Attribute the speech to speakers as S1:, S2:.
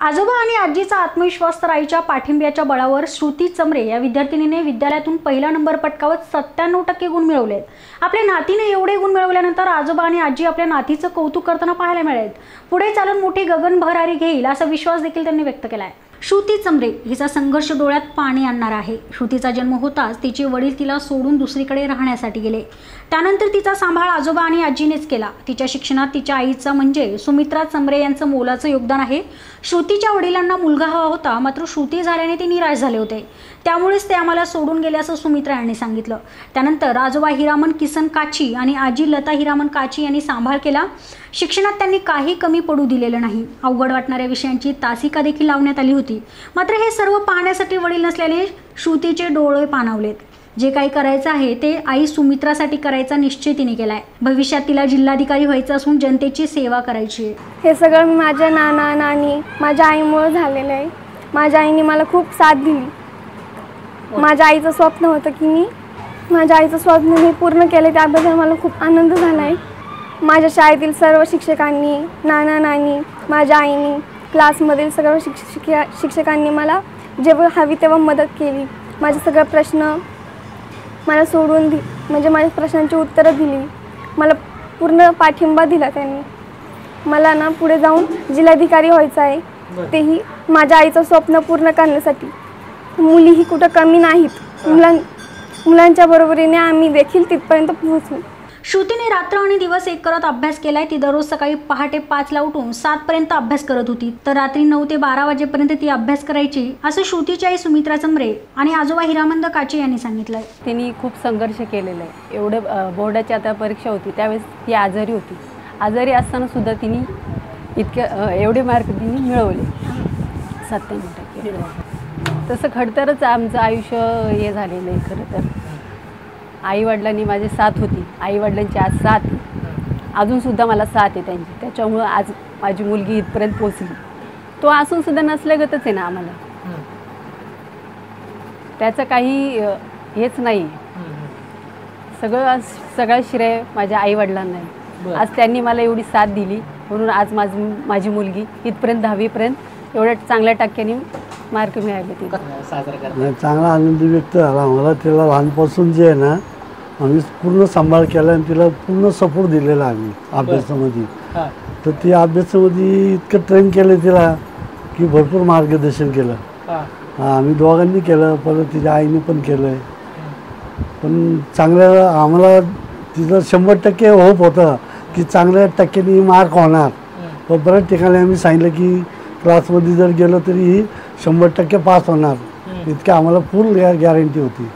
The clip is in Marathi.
S1: आजोबा आणि आजीचा आत्मविश्वास तर आईच्या पाठिंब्याच्या बळावर श्रुती चमरे या विद्यार्थिनीने विद्यालयातून पहिला नंबर पटकावत सत्त्याण्णव टक्के गुण मिळवलेत आपल्या नातीने एवढे गुण मिळवल्यानंतर आजोबा आणि आजी आपल्या नातीचं कौतुक करताना पाहायला मिळेल पुढे चालून मोठी गगनभरारी घेईल असा विश्वास देखील त्यांनी व्यक्त केला आहे श्रुती चमरे हिचा संघर्ष डोळ्यात पाणी आणणार आहे. श्रुतीचा जन्म होताच तिचे वडील तिला सोडून दुसरीकडे राहण्यासाठी गेले. त्यानंतर तिचा सांभाळ आजोबा आणि आजीनेच केला. तिच्या शिक्षणात तिच्या आईचा म्हणजे सुमित्रा चमरे यांचं मोलाचं योगदान आहे. श्रुतीच्या वडिलांना मुलगा हवा होता मात्र श्रुती झाल्याने ते निराश झाले होते. त्यामुळेच ते आम्हाला सोडून गेले असं सुमित्रा यांनी सांगितलं. त्यानंतर आजोबा हिरामन किसन काची आणि आजी लता हिरामन काची यांनी सांभाळ केला. शिक्षणात त्यांनी काही कमी पडू दिलेलं नाही. अवघड वाटणाऱ्या विषयांची तासिका देखील लावण्यात आली होती. मात्र हे सर्व पाहण्यासाठी वडील नसल्याने श्रुतीचे डोळे पाणावलेत. जे काही करायचं आहे ते आई सुमित्रासाठी करायचा निश्चय तिने केलाय. भविष्यात तिला जिल्हाधिकारी व्हायचं असून जनतेची सेवा करायची आहे.
S2: हे सगळं मी माझ्या नाना नानी माझ्या आईमुळे झालेलं आहे. माझ्या आईने मला खूप साथ दिली. माझ्या आईचं स्वप्न होतं की मी माझ्या आईचं स्वप्न मी पूर्ण केलं त्याबद्दल मला खूप आनंद झाला आहे माझ्या शाळेतील सर्व शिक्षकांनी नाना नानी माझ्या आईनी क्लासमधील सर्व शिक्षक शिक्षकांनी मला जेव्हा हवी तेव्हा मदत केली. माझे सगळे प्रश्न मला सोडून दि म्हणजे माझ्या प्रश्नांची उत्तरं दिली. मला पूर्ण पाठिंबा दिला त्यांनी. मला ना पुढे जाऊन जिल्हाधिकारी व्हायचं आहे. तेही माझ्या आईचं स्वप्न पूर्ण करण्यासाठी. मुलीही कुठं कमी नाहीत. मुलां मुलांच्या बरोबरीने आम्ही देखील तिथपर्यंत पोहोचू
S1: श्रुतीने रात्र आणि दिवस एक करत अभ्यास केलाय. ती दररोज सकाळी पहाटे पाचला उठून सातपर्यंत अभ्यास करत होती. तर रात्री नऊ ते बारा वाजेपर्यंत ती अभ्यास करायची असं श्रुतीची आई सुमित्रा चंद्रे आणि आजोबा हिरामंद काचे यांनी सांगितलंय.
S3: तिने खूप संघर्ष केलेला. आहे एवढं बोर्डाची आता परीक्षा होती. त्यावेळेस ती आजारी होती. आजारी असताना सुद्धा तिने इतके एवढे मार्क तिने मिळवले. सत्त्याण्णव टक्के. तसं खडतरच आमचं आयुष्य हे झालेलं आहे खरं तर. आईवडिलांनी माझी साथ होती. आईवडिलांची आज साथ. अजूनसुद्धा मला साथ आहे त्यांची. त्याच्यामुळं आज माझी मुलगी इथपर्यंत पोचली तो असूनसुद्धा नसल्यागतच आहे ना आम्हाला. त्याचं काही हेच नाही सगळं सगळं श्रेय माझ्या आईवडिलांना आहे. आज त्यांनी मला एवढी साथ दिली. म्हणून आज माझी माझी मुलगी इथपर्यंत दहावीपर्यंत एवढ्या चांगल्या टक्क्याने मार्क मिळाले
S4: नाही चांगला आनंद व्यक्त झाला. आम्हाला तिला लहानपासून जे आहे ना आम्ही पूर्ण सांभाळ केला आणि तिला पूर्ण सपोर्ट दिलेला आम्ही अभ्यासामध्ये. तर ती अभ्यासामध्ये इतकं ट्रेन केलं तिला की भरपूर मार्गदर्शन केलं. हा, आम्ही दोघांनी केलं परत तिच्या आईने पण केलं आहे पण चांगलं आम्हाला तिचं शंभर टक्के होप होतं की चांगल्या टक्क्याने मार्क होणार. पण बऱ्याच ठिकाणी आम्ही सांगितलं की क्लासमध्ये जर गेलो तरी शंभर टक्के पास होणार. इतकी आम्हाला फुल गॅरंटी होती.